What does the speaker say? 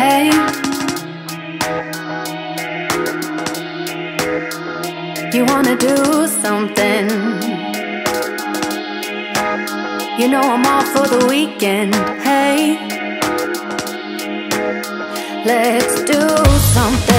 hey. You wanna do something. You know I'm off for the weekend, hey. Let's do something.